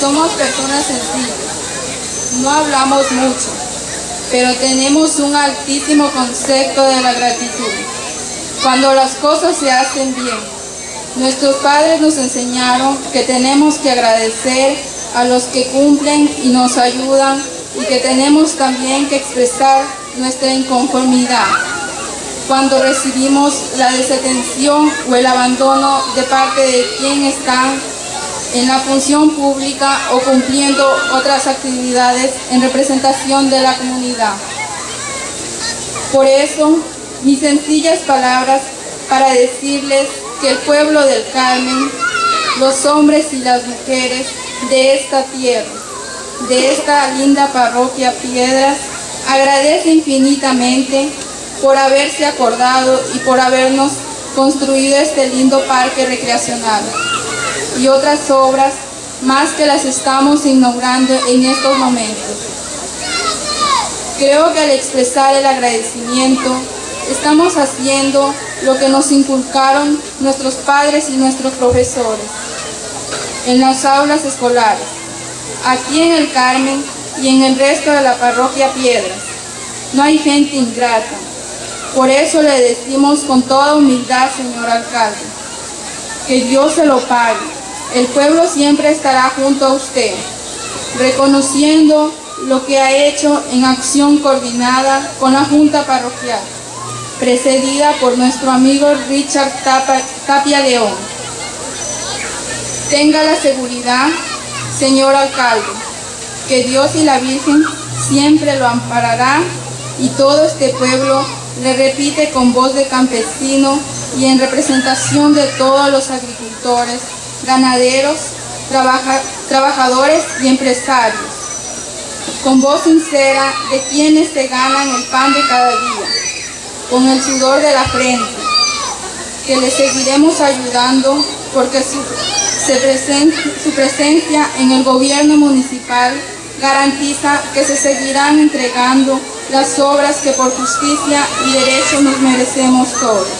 Somos personas sencillas, no hablamos mucho, pero tenemos un altísimo concepto de la gratitud. Cuando las cosas se hacen bien, nuestros padres nos enseñaron que tenemos que agradecer a los que cumplen y nos ayudan y que tenemos también que expresar nuestra inconformidad cuando recibimos la desatención o el abandono de parte de quien están en la función pública o cumpliendo otras actividades en representación de la comunidad. Por eso, mis sencillas palabras para decirles que el pueblo del Carmen, los hombres y las mujeres de esta tierra, de esta linda parroquia Piedras, agradece infinitamente por haberse acordado y por habernos construido este lindo parque recreacional y otras obras más que las estamos inaugurando en estos momentos. Creo que al expresar el agradecimiento estamos haciendo lo que nos inculcaron nuestros padres y nuestros profesores en las aulas escolares, aquí en el Carmen y en el resto de la parroquia Piedras. No hay gente ingrata. Por eso le decimos con toda humildad, señor alcalde, que Dios se lo pague. El pueblo siempre estará junto a usted, reconociendo lo que ha hecho en acción coordinada con la Junta Parroquial, precedida por nuestro amigo Richard Tapia León. Tenga la seguridad, señor alcalde, que Dios y la Virgen siempre lo ampararán y todo este pueblo le repite con voz de campesino y en representación de todos los agricultores, ganaderos, trabajadores y empresarios, con voz sincera de quienes se ganan el pan de cada día, con el sudor de la frente, que le seguiremos ayudando porque su, su presencia en el gobierno municipal garantiza que se seguirán entregando las obras que por justicia y derecho nos merecemos todos.